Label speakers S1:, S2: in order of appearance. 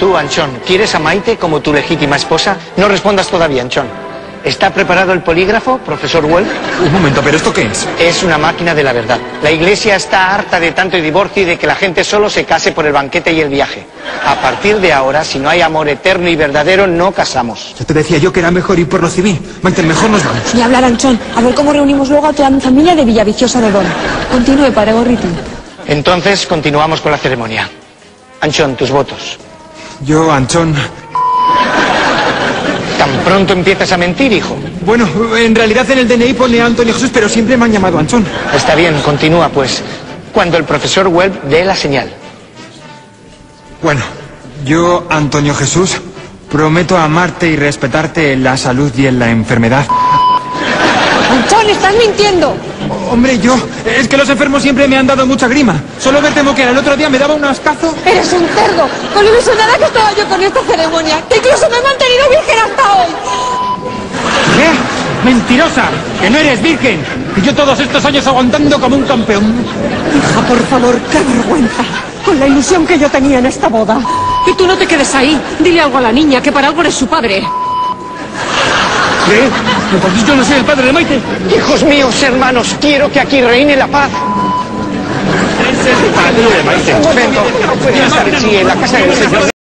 S1: Tú, Anchón, ¿quieres a Maite como tu legítima esposa? No respondas todavía, Anchón. ¿Está preparado el polígrafo, profesor Wolf?
S2: Un momento, ¿pero esto qué es?
S1: Es una máquina de la verdad. La iglesia está harta de tanto divorcio y de que la gente solo se case por el banquete y el viaje. A partir de ahora, si no hay amor eterno y verdadero, no casamos.
S2: Ya te decía yo que era mejor ir por lo civil. Maite, mejor nos vamos.
S3: Ni hablar, Anchón. A ver cómo reunimos luego a toda mi familia de Villaviciosa de Don. Continúe, padre Gorriti.
S1: Entonces, continuamos con la ceremonia. Anchón, tus votos.
S2: Yo, Anchón...
S1: ¿Tan pronto empiezas a mentir, hijo?
S2: Bueno, en realidad en el DNI pone Antonio Jesús, pero siempre me han llamado Anchón.
S1: Está bien, continúa, pues. Cuando el profesor Webb dé la señal.
S2: Bueno, yo, Antonio Jesús, prometo amarte y respetarte en la salud y en la enfermedad.
S3: Estás mintiendo.
S2: Hombre, yo... Es que los enfermos siempre me han dado mucha grima. Solo verte moquear el otro día me daba un ascazo.
S3: Eres un cerdo. Con lo ilusionada que estaba yo con esta ceremonia. Que incluso me he mantenido virgen hasta hoy.
S4: ¿Qué? ¡Mentirosa! ¡Que no eres virgen! Y yo todos estos años aguantando como un campeón.
S5: Hija, por favor, qué vergüenza. Con la ilusión que yo tenía en esta boda.
S6: Y tú no te quedes ahí. Dile algo a la niña, que para algo eres su padre.
S4: ¿Qué? Entonces yo no soy el padre de Maite.
S1: Hijos míos, hermanos, quiero que aquí reine la paz.
S4: Ese es el padre de Maite.
S1: Un momento, no puede estar así en la casa del Señor.